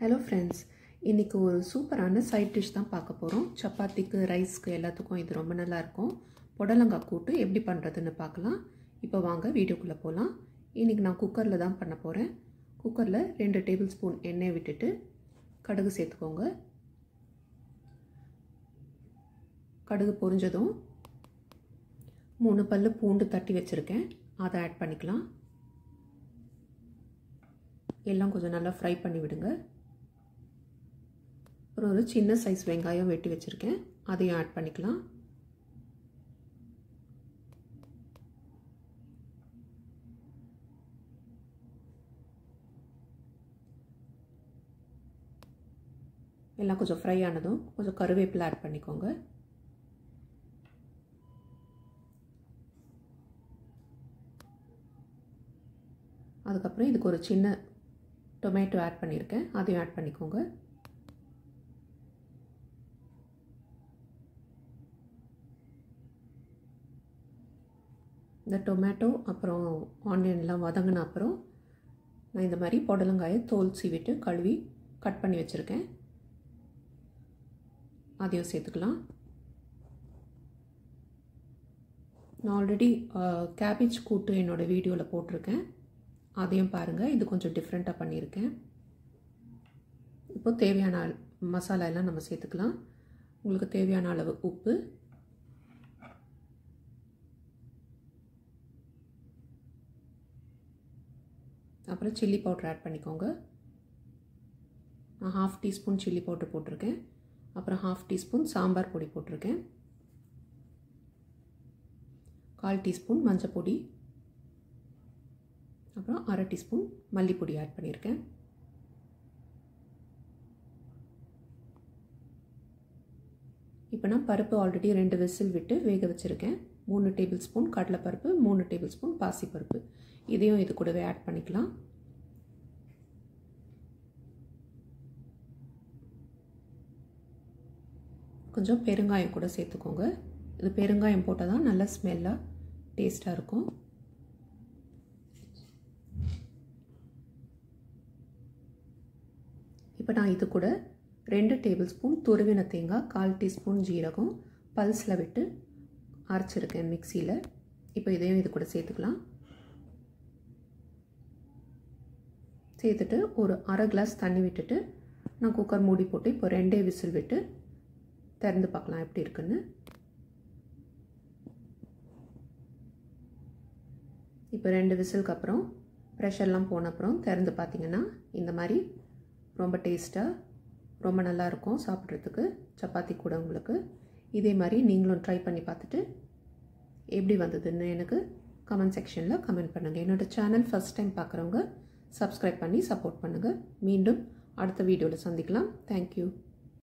Hello friends இன்றைக்கி ஒரு சூப்பரான சைட் டிஷ் தான் பார்க்க போகிறோம் சப்பாத்திக்கு ரைஸ்க்கு எல்லாத்துக்கும் இது ரொம்ப நல்லா இருக்கும். புடலங்காய் கூட்டு எப்படி பண்ணுறதுன்னு பார்க்கலாம். இப்போ வாங்க வீடியோக்குள்ளே போகலாம் இன்றைக்கி நான் குக்கரில் தான் பண்ண போகிறேன் குக்கரில் ரெண்டு டேபிள் ஸ்பூன் எண்ணெய் விட்டுட்டு கடுகு சேர்த்துக்கோங்க. கடுகு பொரிஞ்சதும் மூணு பல் பூண்டு தட்டி வச்சுருக்கேன். அதை ஆட் பண்ணிக்கலாம். எல்லாம் கொஞ்சம் நல்லா ஃப்ரை பண்ணி விடுங்க அப்புறம் ஒரு சின்ன சைஸ் வெங்காயம் வெட்டி வச்சுருக்கேன். அதையும் ஆட் பண்ணிக்கலாம். எல்லாம் கொஞ்சம் ஃப்ரை ஆனதும் கொஞ்சம் கருவேப்பிலை ஆட் பண்ணிக்கோங்க. அதுக்கப்புறம் இதுக்கு ஒரு சின்ன டொமேட்டோ ஆட் பண்ணியிருக்கேன் அதையும் ஆட் பண்ணிக்கோங்க. இந்த டொமேட்டோ அப்புறம் ஆனியன்லாம் வதங்கின அப்புறம் நான் இந்த மாதிரி புடலங்காயை தோல் சீவிட்டு கழுவி கட் பண்ணி வச்சுருக்கேன். அதையும் சேர்த்துக்கலாம். நான் ஆல்ரெடி கேபேஜ் கூட்டு என்னோடய வீடியோவில் போட்டிருக்கேன். அதையும் பாருங்கள் இது கொஞ்சம் டிஃப்ரெண்ட்டாக பண்ணியிருக்கேன். இப்போ தேவையான மசாலா எல்லாம் நம்ம சேர்த்துக்கலாம். உங்களுக்கு தேவையான அளவு உப்பு அப்புறம் சில்லி பவுடர் ஆட் பண்ணிக்கோங்க. நான் ஹாஃப் டீஸ்பூன் சில்லி பவுடர் போட்டிருக்கேன். அப்புறம் ஹாஃப் டீஸ்பூன் சாம்பார் பொடி போட்டிருக்கேன். கால் டீஸ்பூன் மஞ்சள் பொடி. அப்புறம் அரை டீஸ்பூன் மல்லிப்பொடி ஆட் பண்ணியிருக்கேன். இப்போ நான் பருப்பு ஆல்ரெடி ரெண்டு விசில் விட்டு வேக வச்சுருக்கேன். மூணு டேபிள் ஸ்பூன் கடலைப்பருப்பு மூணு டேபிள் ஸ்பூன் பாசிப்பருப்பு. இதையும் இது கூடவே ஆட் பண்ணிக்கலாம். கொஞ்சம் பெருங்காயம் கூட சேர்த்துக்கோங்க. இது பெருங்காயம் போட்டால் தான் நல்ல ஸ்மெல்லாக டேஸ்ட்டாக இருக்கும். இப்போ நான் இது கூட ரெண்டு டேபிள் ஸ்பூன் துருவின தேங்காய் கால் டீஸ்பூன் ஜீரகம் பல்ஸில் விட்டு அரைச்சிருக்கேன் மிக்சியில் இப்போ இதையும் இது கூட சேர்த்துக்கலாம். சேர்த்துட்டு ஒரு அரை கிளாஸ் தண்ணி விட்டுட்டு நான் குக்கர் மூடி போட்டு இப்போ ரெண்டே விசில் விட்டு திறந்து பார்க்கலாம் எப்படி இருக்குன்னு. இப்போ ரெண்டு விசிலுக்கு அப்புறம் ப்ரெஷர்லாம் போன அப்புறம் திறந்து பார்த்தீங்கன்னா இந்த மாதிரி ரொம்ப டேஸ்ட்டாக ரொம்ப நல்லாயிருக்கும் சாப்பிட்றதுக்கு சப்பாத்தி கூட உங்களுக்கு. இதே மாதிரி நீங்களும் ட்ரை பண்ணி பார்த்துட்டு எப்படி வந்ததுன்னு எனக்கு கமெண்ட் செக்ஷனில் கமெண்ட் பண்ணுங்கள் என்னோடய சேனல் ஃபஸ்ட் டைம் பார்க்குறவங்க சப்ஸ்கிரைப் பண்ணி சப்போர்ட் பண்ணுங்கள் மீண்டும் அடுத்த வீடியோவில் சந்திக்கலாம். தேங்க்யூ